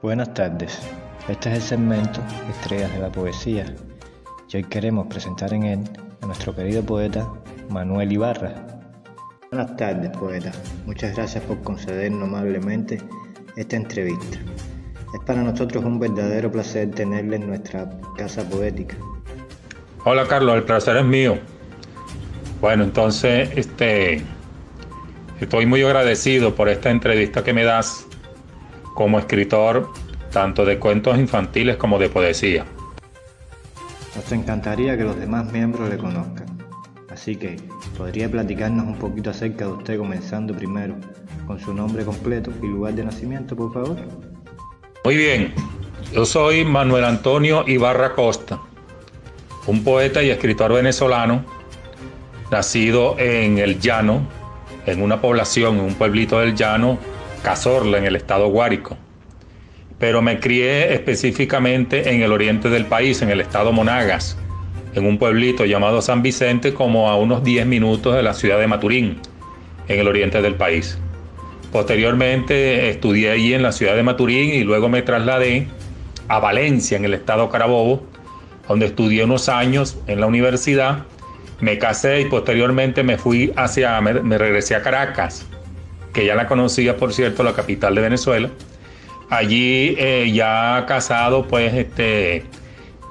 Buenas tardes. Este es el segmento Estrellas de la Poesía y hoy queremos presentar en él a nuestro querido poeta Manuel Ibarra. Buenas tardes, poeta. Muchas gracias por concedernos amablemente esta entrevista. Es para nosotros un verdadero placer tenerle en nuestra casa poética. Hola Carlos, el placer es mío. Bueno, entonces, este, estoy muy agradecido por esta entrevista que me das como escritor tanto de cuentos infantiles como de poesía. Nos encantaría que los demás miembros le conozcan. Así que, ¿podría platicarnos un poquito acerca de usted comenzando primero con su nombre completo y lugar de nacimiento, por favor? Muy bien, yo soy Manuel Antonio Ibarra Costa, un poeta y escritor venezolano, nacido en el Llano, en una población, en un pueblito del Llano, Cazorla, en el estado Guárico. Pero me crié específicamente en el oriente del país, en el estado Monagas, en un pueblito llamado San Vicente, como a unos 10 minutos de la ciudad de Maturín, en el oriente del país. Posteriormente estudié allí en la ciudad de Maturín y luego me trasladé a Valencia, en el estado Carabobo, donde estudié unos años en la universidad. Me casé y posteriormente me fui hacia, me, regresé a Caracas, que ya la conocía, por cierto, la capital de Venezuela. Allí eh, ya casado, pues este,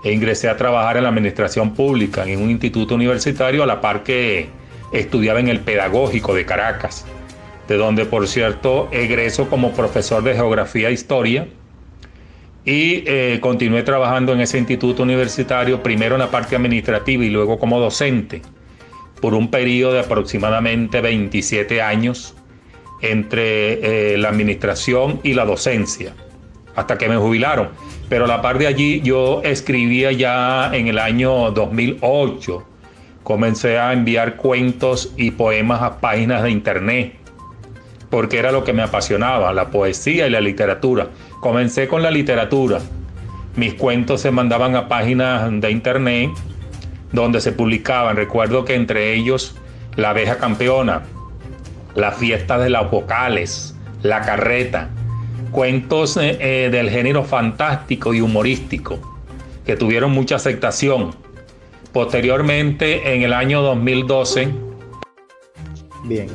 ingresé a trabajar en la administración pública en un instituto universitario a la par que estudiaba en el pedagógico de Caracas de donde por cierto egreso como profesor de geografía e historia y eh, continué trabajando en ese instituto universitario, primero en la parte administrativa y luego como docente, por un periodo de aproximadamente 27 años entre eh, la administración y la docencia, hasta que me jubilaron. Pero a la par de allí yo escribía ya en el año 2008, comencé a enviar cuentos y poemas a páginas de internet porque era lo que me apasionaba, la poesía y la literatura. Comencé con la literatura. Mis cuentos se mandaban a páginas de internet donde se publicaban. Recuerdo que entre ellos La abeja campeona, La fiesta de las vocales, La carreta, cuentos eh, eh, del género fantástico y humorístico que tuvieron mucha aceptación. Posteriormente, en el año 2012, Bien,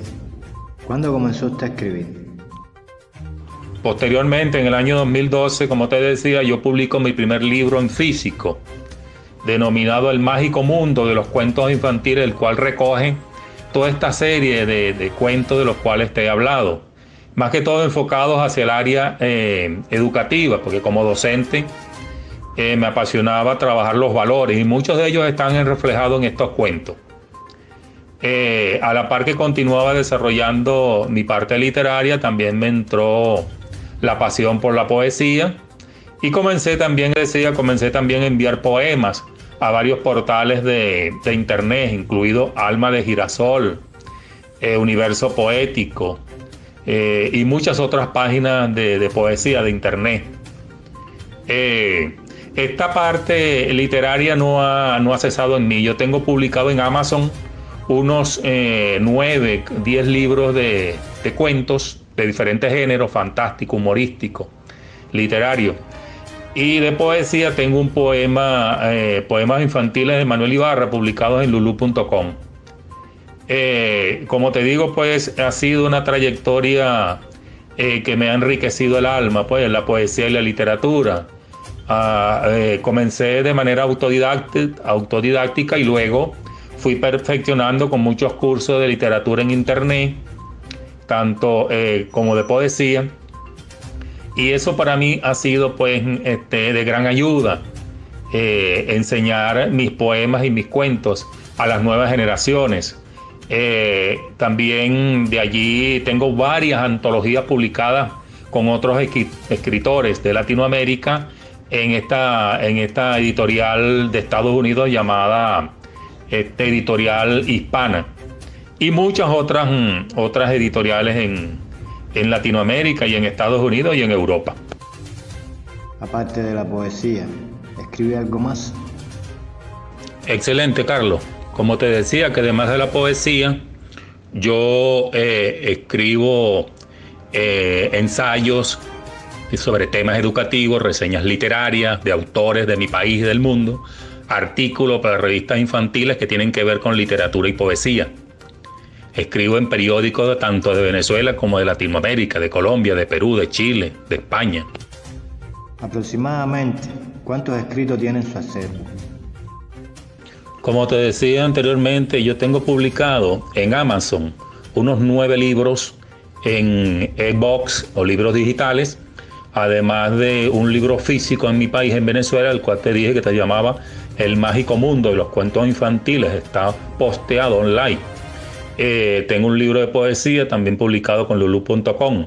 ¿Cuándo comenzó usted a escribir? Posteriormente, en el año 2012, como te decía, yo publico mi primer libro en físico, denominado El Mágico Mundo de los Cuentos Infantiles, el cual recoge toda esta serie de, cuentos de los cuales te he hablado, más que todo enfocados hacia el área eh, educativa, porque como docente eh, me apasionaba trabajar los valores y muchos de ellos están reflejados en estos cuentos. Eh, a la par que continuaba desarrollando mi parte literaria, también me entró la pasión por la poesía y comencé también, decía, comencé también a enviar poemas a varios portales de, internet, incluido Alma de Girasol, eh, Universo Poético eh, y muchas otras páginas de, poesía de internet. esta parte literaria no ha, no ha cesado en mí. Yo tengo publicado en Amazon unos eh, nueve, diez libros de, cuentos de diferentes géneros, fantástico, humorístico, literario. Y de poesía tengo un poema, eh, poemas infantiles de Manuel Ibarra, publicados en lulu.com. Eh, como te digo, pues ha sido una trayectoria que me ha enriquecido el alma, pues la poesía y la literatura. Ah, comencé de manera autodidáctica y luego fui perfeccionando con muchos cursos de literatura en internet, tanto eh, como de poesía. Y eso para mí ha sido pues este, de gran ayuda, eh, enseñar mis poemas y mis cuentos a las nuevas generaciones. Eh, también de allí tengo varias antologías publicadas con otros escritores de Latinoamérica en esta, en esta editorial de Estados Unidos llamada este, editorial hispana y muchas otras, mm, otras editoriales en, en Latinoamérica y en Estados Unidos y en Europa. Aparte de la poesía, ¿escribe algo más? Excelente, Carlos. Como te decía, que además de la poesía, yo eh, escribo eh, ensayos sobre temas educativos, reseñas literarias de autores de mi país y del mundo, artículos para revistas infantiles que tienen que ver con literatura y poesía. Escribo en periódicos tanto de Venezuela como de Latinoamérica, de Colombia, de Perú, de Chile, de España. Aproximadamente, ¿cuántos escritos tienen su acervo? Como te decía anteriormente, yo tengo publicado en Amazon unos nueve libros en e-box o libros digitales, además de un libro físico en mi país, en Venezuela, el cual te dije que te llamaba El Mágico Mundo de los Cuentos Infantiles, está posteado online. Eh, tengo un libro de poesía también publicado con lulu.com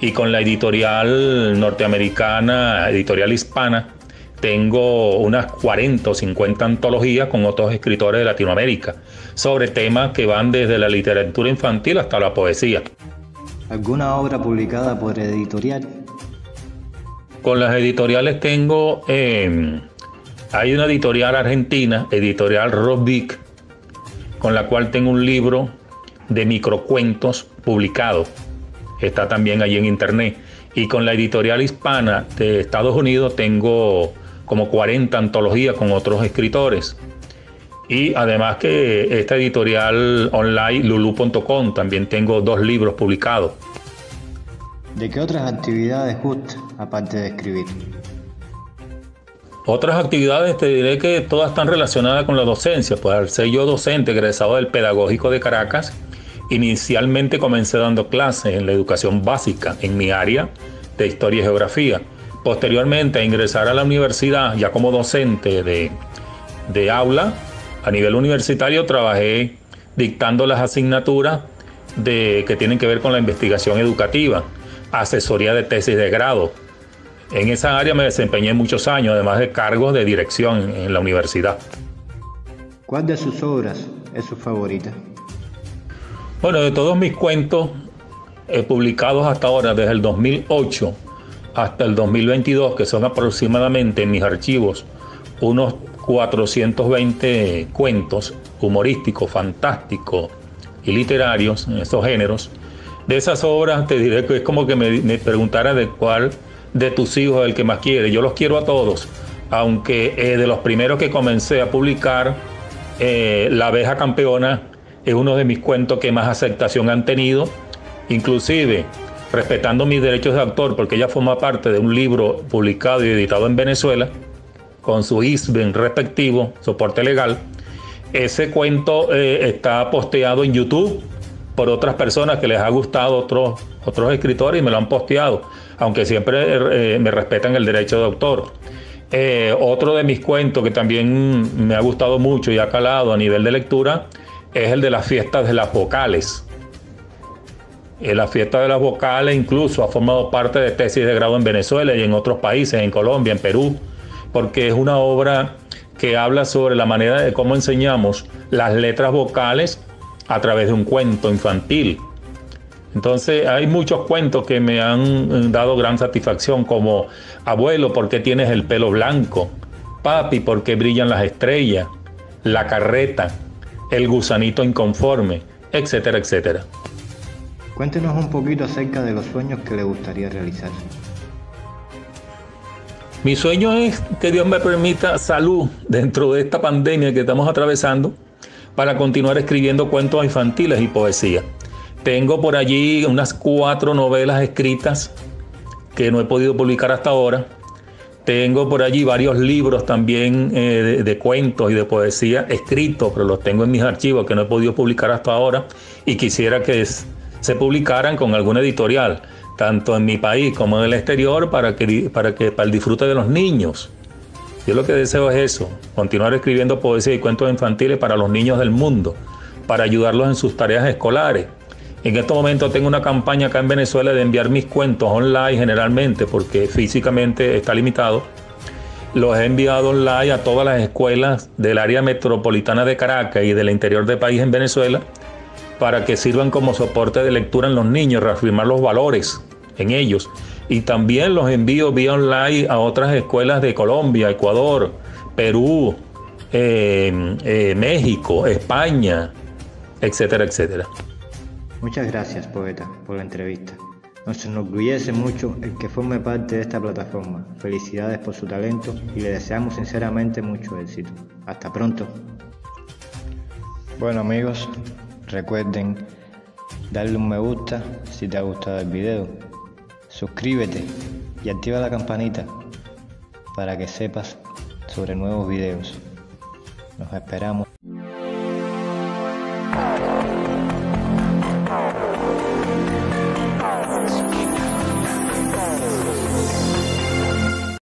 y con la editorial norteamericana, editorial hispana, tengo unas 40 o 50 antologías con otros escritores de Latinoamérica sobre temas que van desde la literatura infantil hasta la poesía. ¿Alguna obra publicada por editorial? Con las editoriales tengo, em, hay una editorial argentina, editorial Robic, con la cual tengo un libro de microcuentos publicado. Está también allí en internet. Y con la editorial hispana de Estados Unidos tengo como 40 antologías con otros escritores. Y además que esta editorial online, lulu.com, también tengo dos libros publicados. ¿De qué otras actividades gusta, aparte de escribir? Otras actividades te diré que todas están relacionadas con la docencia, pues al ser yo docente egresado del Pedagógico de Caracas, inicialmente comencé dando clases en la educación básica en mi área de historia y geografía. Posteriormente a ingresar a la universidad ya como docente de, de aula, a nivel universitario trabajé dictando las asignaturas de, que tienen que ver con la investigación educativa, asesoría de tesis de grado. En esa área me desempeñé muchos años, además de cargos de dirección en la universidad. ¿Cuál de sus obras es su favorita? Bueno, de todos mis cuentos eh, publicados hasta ahora, desde el 2008 hasta el 2022, que son aproximadamente en mis archivos unos 420 cuentos humorísticos, fantásticos y literarios en estos géneros. De esas obras te diré que es como que me, preguntara de cuál de tus hijos el que más quiere. Yo los quiero a todos, aunque eh, de los primeros que comencé a publicar, eh, La abeja campeona es uno de mis cuentos que más aceptación han tenido, inclusive respetando mis derechos de autor, porque ella forma parte de un libro publicado y editado en Venezuela, con su ISBEN respectivo, soporte legal. Ese cuento eh, está posteado en YouTube por otras personas que les ha gustado, otros, otros escritores y me lo han posteado, aunque siempre eh, me respetan el derecho de autor. Eh, otro de mis cuentos que también me ha gustado mucho y ha calado a nivel de lectura es el de las fiestas de las vocales. La fiesta de las vocales incluso ha formado parte de tesis de grado en Venezuela y en otros países, en Colombia, en Perú, porque es una obra que habla sobre la manera de cómo enseñamos las letras vocales a través de un cuento infantil. Entonces hay muchos cuentos que me han dado gran satisfacción, como Abuelo, ¿por qué tienes el pelo blanco? Papi, ¿por qué brillan las estrellas? La carreta, el gusanito inconforme, etcétera, etcétera. Cuéntenos un poquito acerca de los sueños que le gustaría realizar. Mi sueño es que Dios me permita salud dentro de esta pandemia que estamos atravesando para continuar escribiendo cuentos infantiles y poesía. Tengo por allí unas cuatro novelas escritas que no he podido publicar hasta ahora. Tengo por allí varios libros también eh, de, cuentos y de poesía escritos, pero los tengo en mis archivos que no he podido publicar hasta ahora y quisiera que se publicaran con alguna editorial tanto en mi país como en el exterior, para que, para que para el disfrute de los niños. Yo lo que deseo es eso, continuar escribiendo poesía y cuentos infantiles para los niños del mundo, para ayudarlos en sus tareas escolares. En este momento tengo una campaña acá en Venezuela de enviar mis cuentos online generalmente, porque físicamente está limitado. Los he enviado online a todas las escuelas del área metropolitana de Caracas y del interior del país en Venezuela, para que sirvan como soporte de lectura en los niños, reafirmar los valores en ellos. Y también los envío vía online a otras escuelas de Colombia, Ecuador, Perú, eh, eh, México, España, etcétera, etcétera. Muchas gracias, poeta, por la entrevista. Nos enorgullece mucho el que forme parte de esta plataforma. Felicidades por su talento y le deseamos sinceramente mucho éxito. Hasta pronto. Bueno amigos, recuerden darle un me gusta si te ha gustado el video. Suscríbete y activa la campanita para que sepas sobre nuevos videos. Nos esperamos.